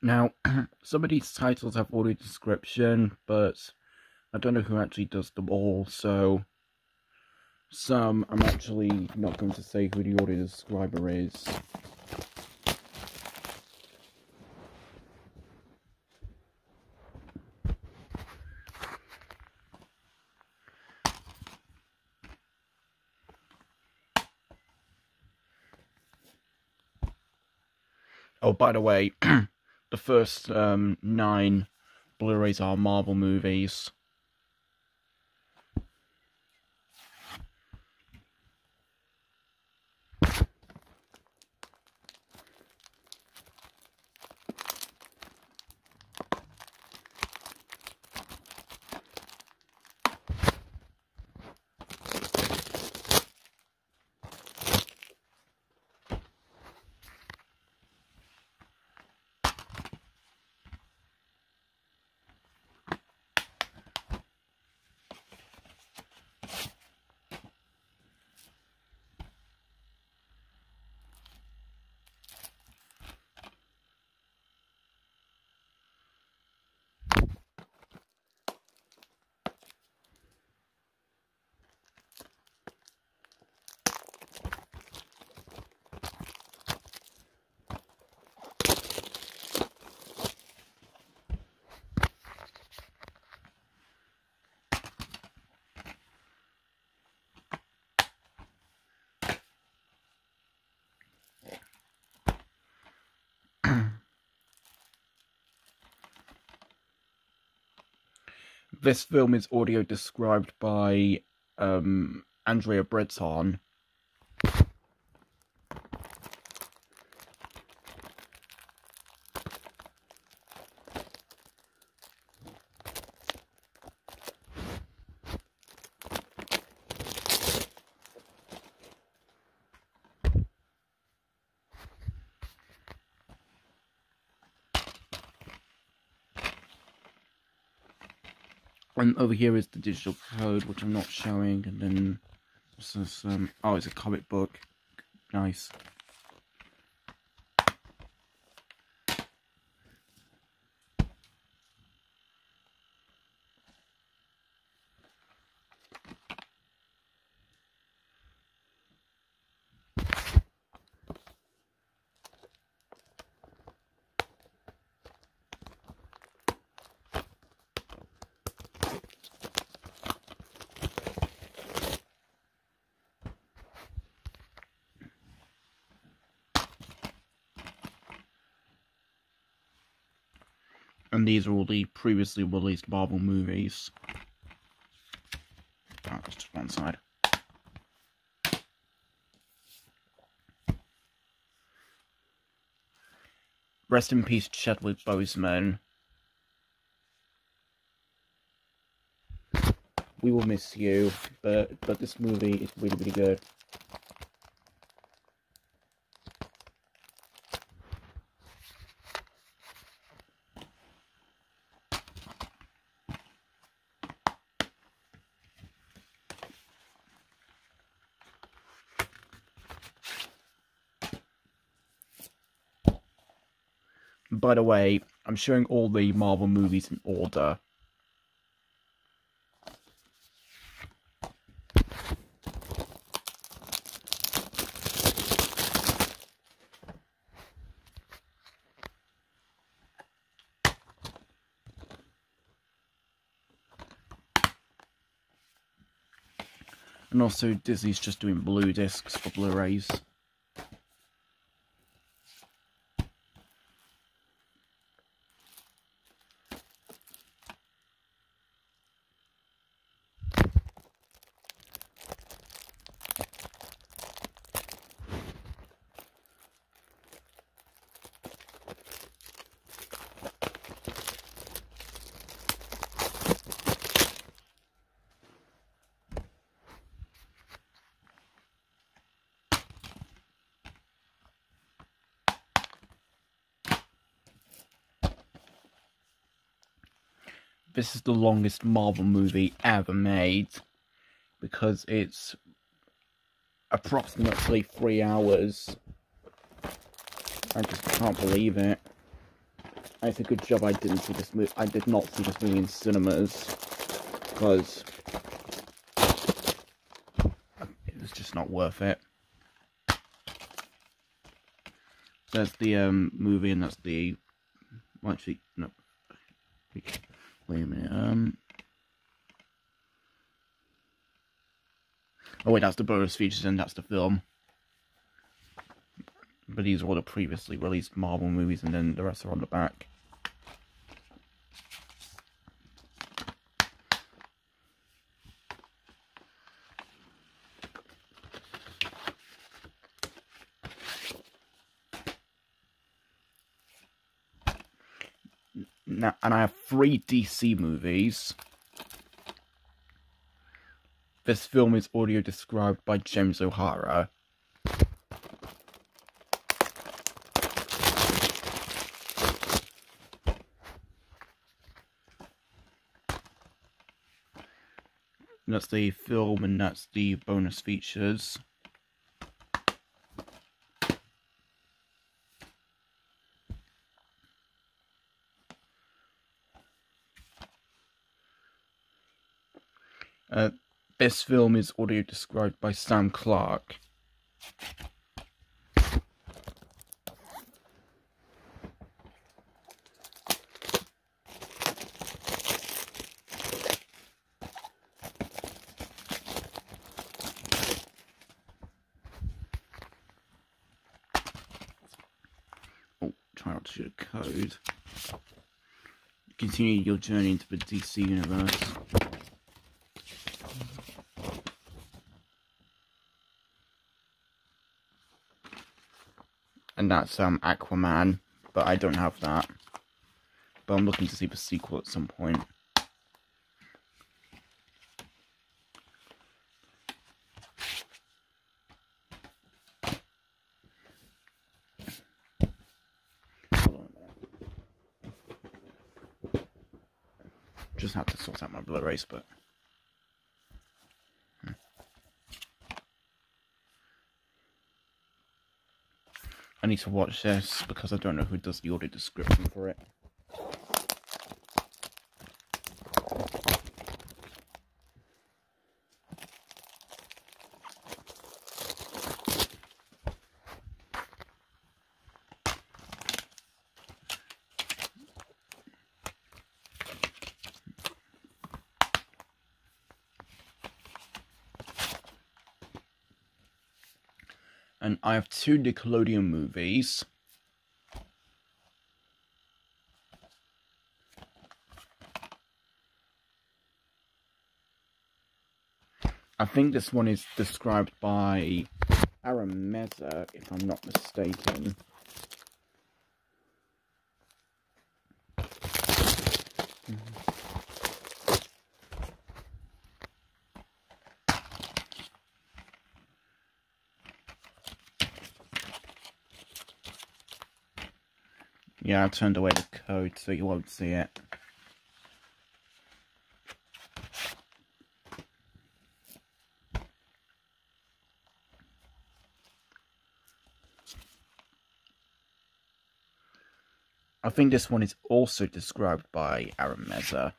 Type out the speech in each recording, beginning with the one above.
Now, some of these titles have audio description, but I don't know who actually does them all, so some I'm actually not going to say who the audio describer is. Oh, by the way, the first um, nine Blu-rays are Marvel movies. This film is audio described by um, Andrea Breton. And over here is the digital code, which I'm not showing. And then what's this? Um, oh, it's a comic book. Nice. And these are all the previously released Marvel movies. Oh, just one side. Rest in peace, Chadwick Boseman. We will miss you, but but this movie is really really good. By the way, I'm showing all the Marvel movies in order. And also Disney's just doing blue discs for Blu-rays. This is the longest Marvel movie ever made because it's approximately three hours. I just can't believe it. it's a good job I didn't see this movie. I did not see this movie in cinemas because it was just not worth it. That's the um, movie, and that's the. Actually, no. Wait a minute. Um. Oh wait, that's the bonus features, and that's the film. But these are all the previously released Marvel movies, and then the rest are on the back. Now, and I have three DC movies. This film is audio described by James O'Hara. that's the film and that's the bonus features. Uh, this film is audio described by Sam Clark. Oh, try not to code. Continue your journey into the DC universe. And that's um Aquaman, but I don't have that. But I'm looking to see the sequel at some point. Just have to sort out my Blu-rays, but. I need to watch this because I don't know who does the audio description for it. and I have two Nickelodeon movies. I think this one is described by Aaron Meza, if I'm not mistaken. Yeah, I turned away the code so you won't see it. I think this one is also described by Aaron Meza.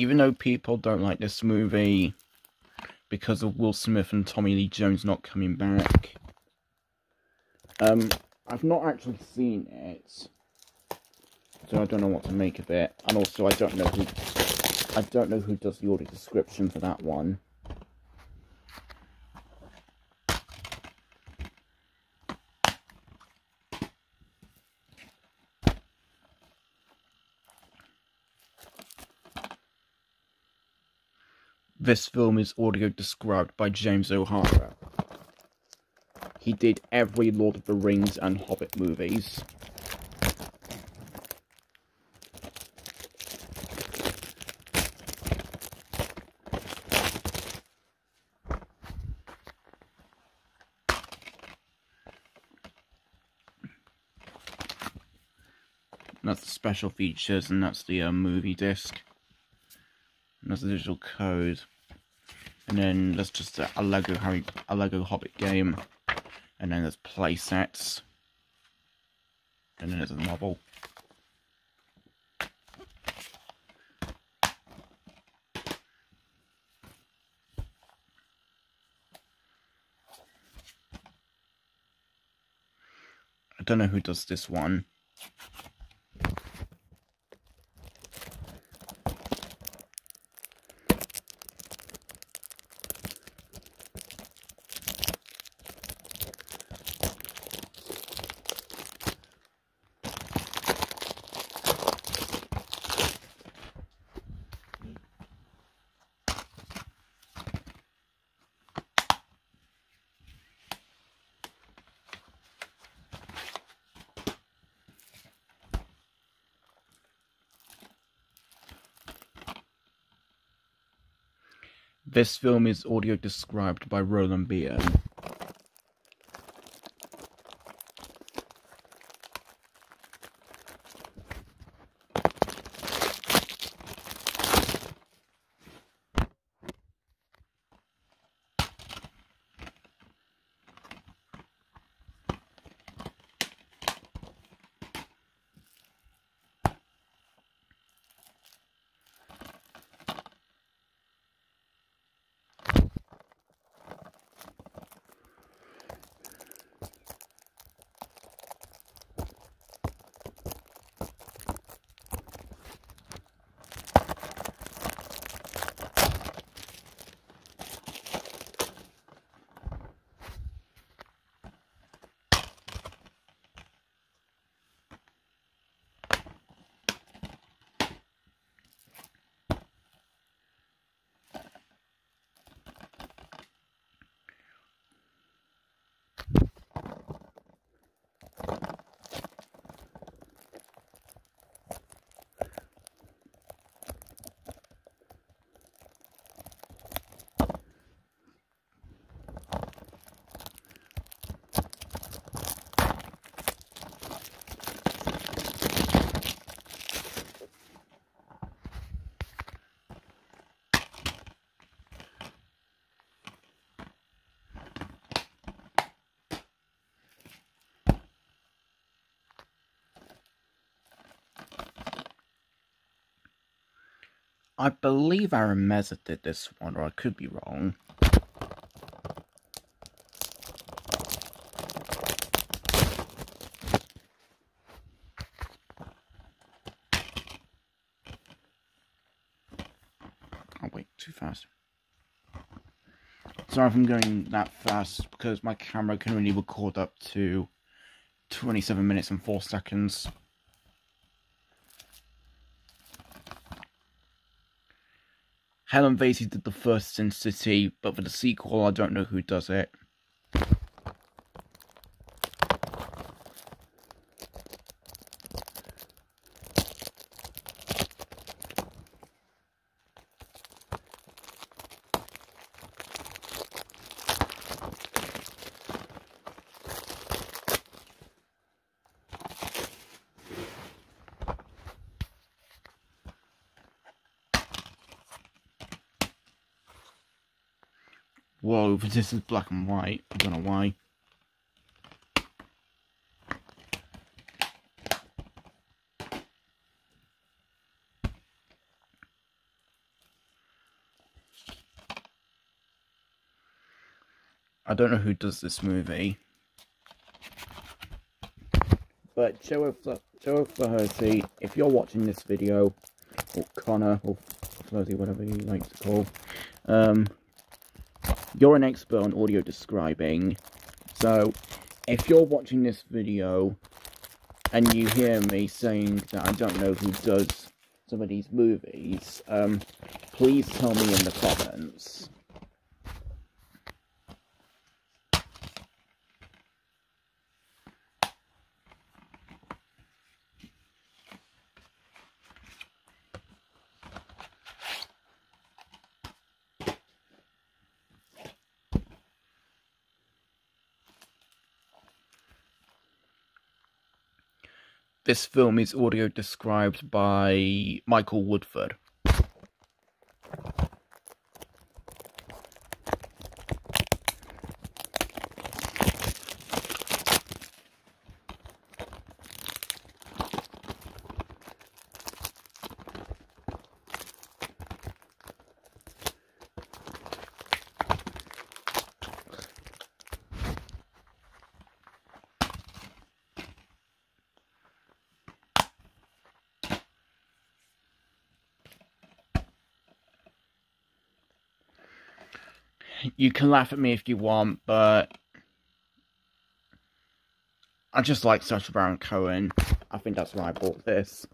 Even though people don't like this movie because of Will Smith and Tommy Lee Jones not coming back, um, I've not actually seen it, so I don't know what to make of it. And also, I don't know who I don't know who does the audio description for that one. This film is audio described by James O'Hara. he did every Lord of the Rings and Hobbit movies. That's the special features, and that's the uh, movie disc. And that's the digital code. And then there's just a Lego Harry, a Lego Hobbit game. And then there's play sets. And then there's a novel. I don't know who does this one. This film is audio described by Roland Bean. I believe Aaron Meza did this one, or I could be wrong. Oh wait, too fast. Sorry if I'm going that fast, because my camera can only record up to 27 minutes and 4 seconds. Helen Vasey did the first Sin City, but for the sequel, I don't know who does it. Whoa, but this is black and white. I don't know why. I don't know who does this movie. But Joe Flaherty, if you're watching this video, or Connor, or Flaherty, whatever you like to call, um, you're an expert on audio describing, so if you're watching this video and you hear me saying that I don't know who does some of these movies, um, please tell me in the comments. This film is audio described by Michael Woodford. You can laugh at me if you want, but I just like Sacha Baron Cohen. I think that's why I bought this.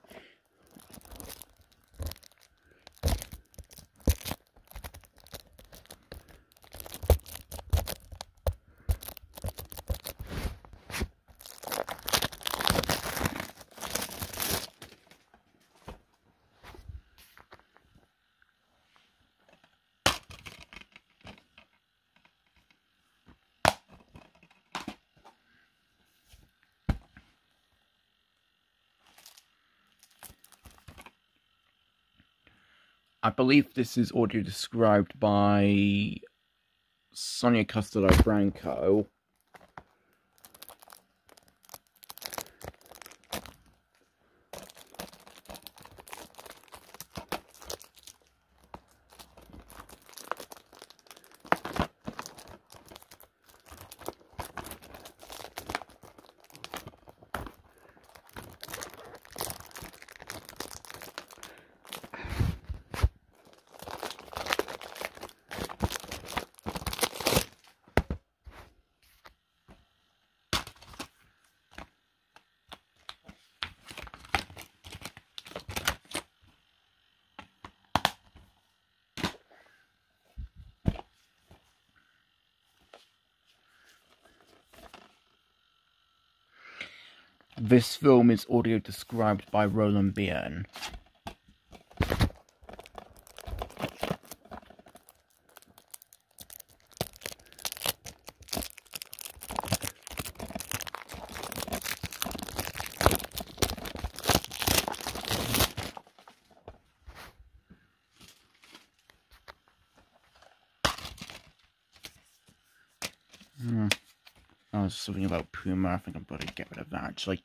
Believe this is audio described by Sonia Castillo Branco. This film is audio described by Roland Bien. Hmm. Oh, something about Puma. I think I'm going to get rid of that actually.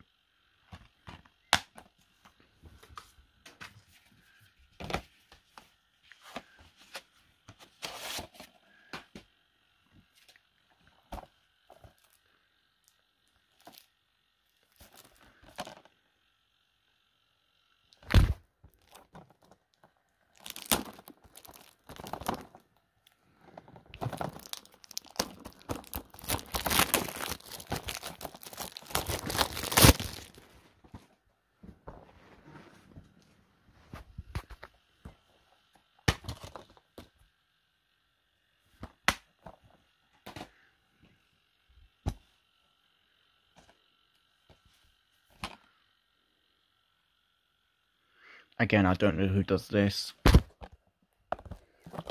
Again, I don't know who does this.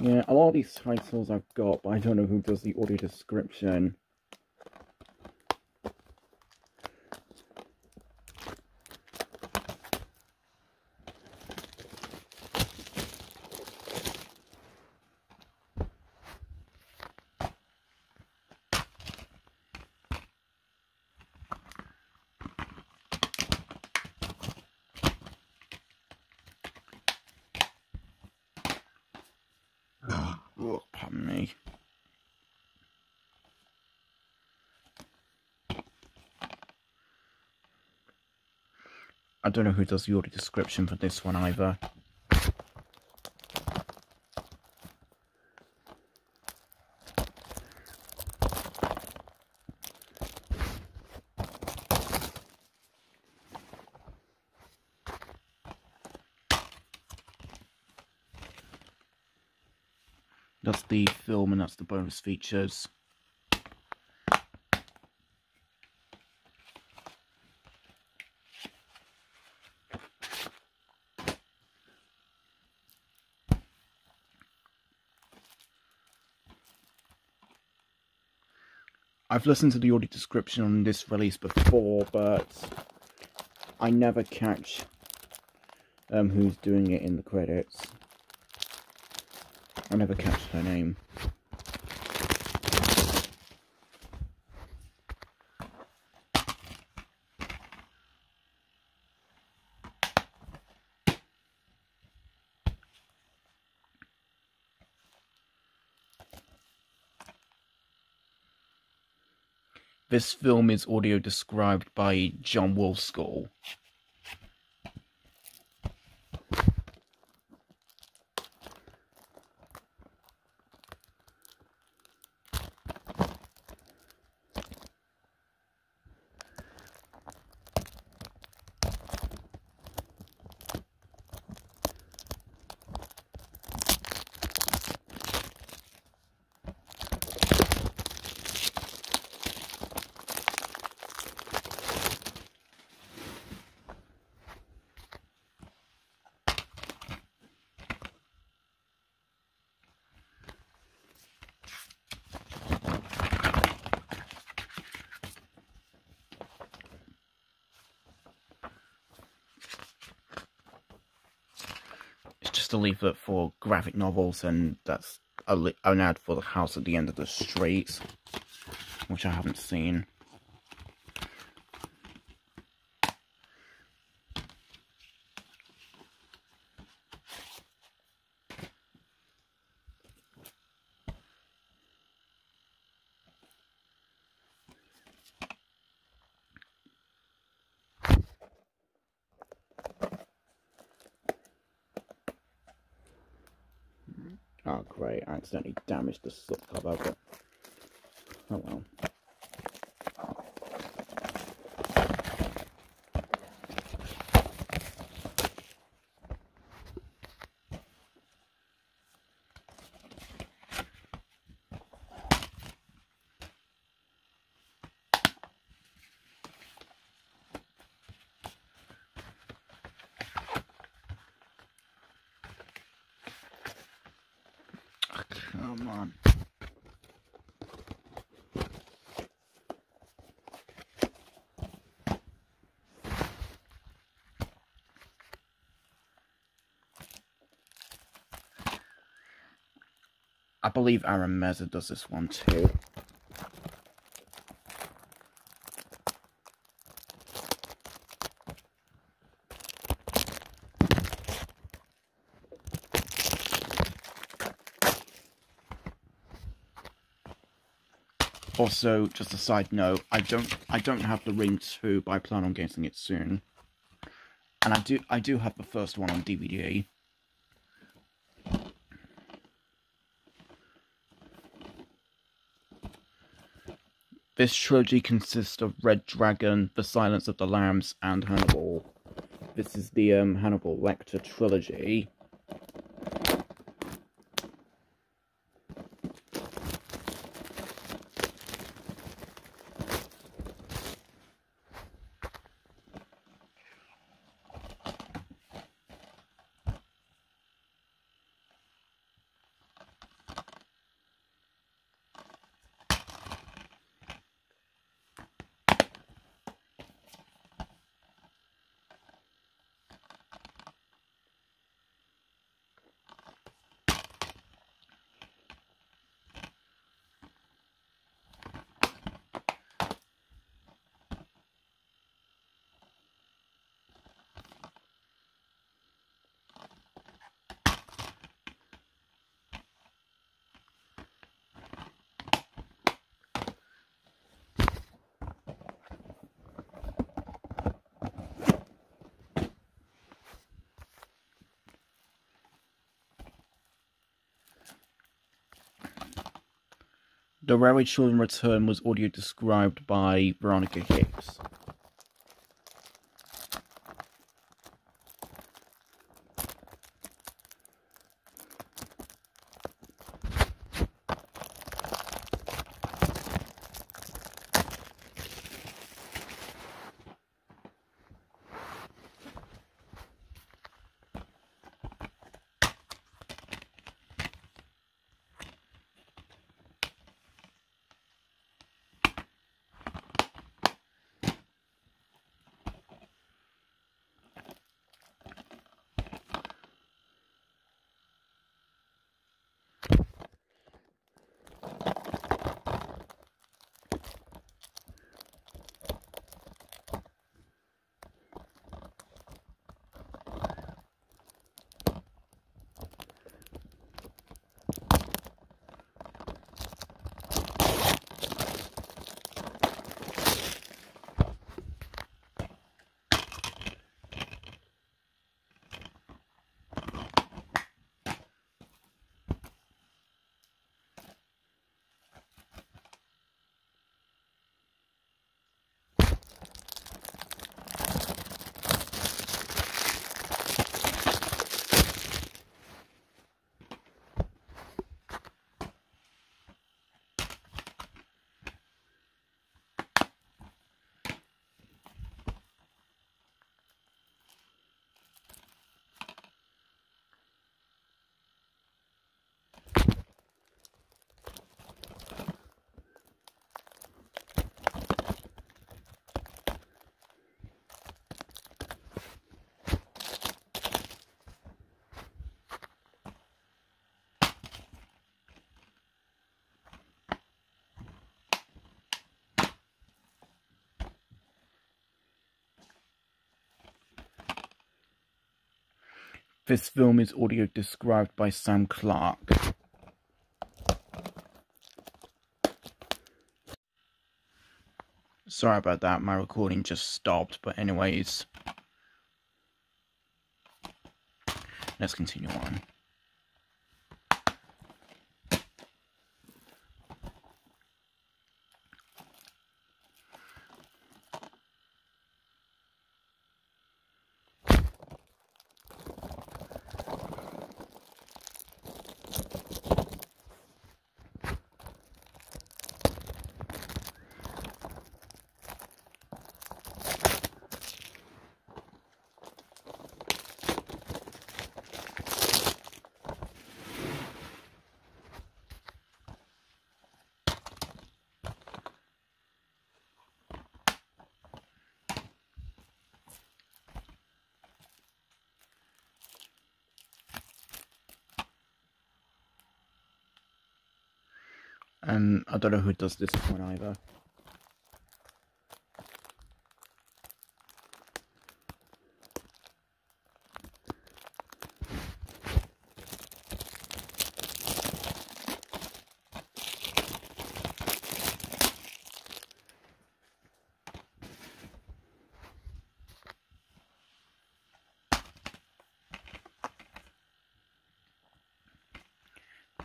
Yeah, a lot of these titles I've got, but I don't know who does the audio description. Oh, pardon me. I don't know who does the audio description for this one either. That's the film and that's the bonus features. I've listened to the audio description on this release before, but I never catch um, who's doing it in the credits. I never catch her name. This film is audio described by John Wolfskull. Just a leaflet for graphic novels, and that's a an ad for the house at the end of the street, which I haven't seen. Oh great, I accidentally damaged the slip cover, but oh well. Come on. I believe Aaron Meza does this one too. Also, just a side note, I don't I don't have the Ring 2, but I plan on getting it soon. And I do I do have the first one on DVD. This trilogy consists of Red Dragon, The Silence of the Lambs, and Hannibal. This is the um, Hannibal Lecter trilogy. The Railway Children Return was audio described by Veronica Hicks. This film is audio described by Sam Clark. Sorry about that, my recording just stopped, but anyways. Let's continue on. And I don't know who does this one either.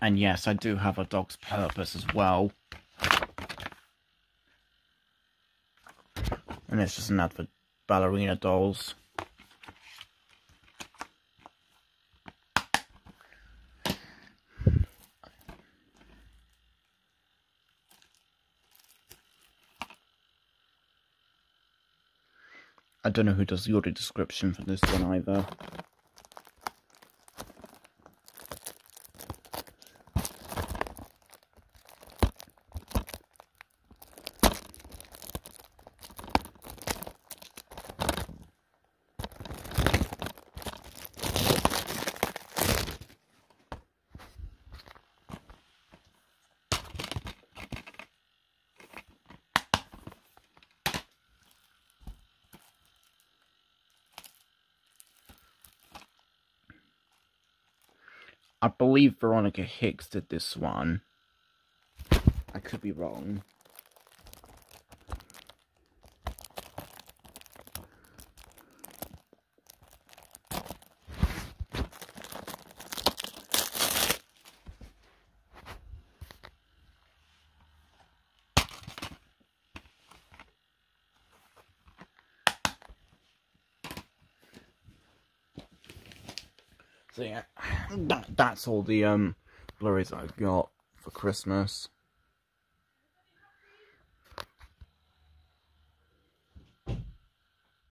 And yes, I do have a dog's purpose as well. And it's just an ad for ballerina dolls. I don't know who does the audio description for this one either. I believe Veronica Hicks did this one. I could be wrong. So yeah, that, that's all the um Blu-rays I got for Christmas.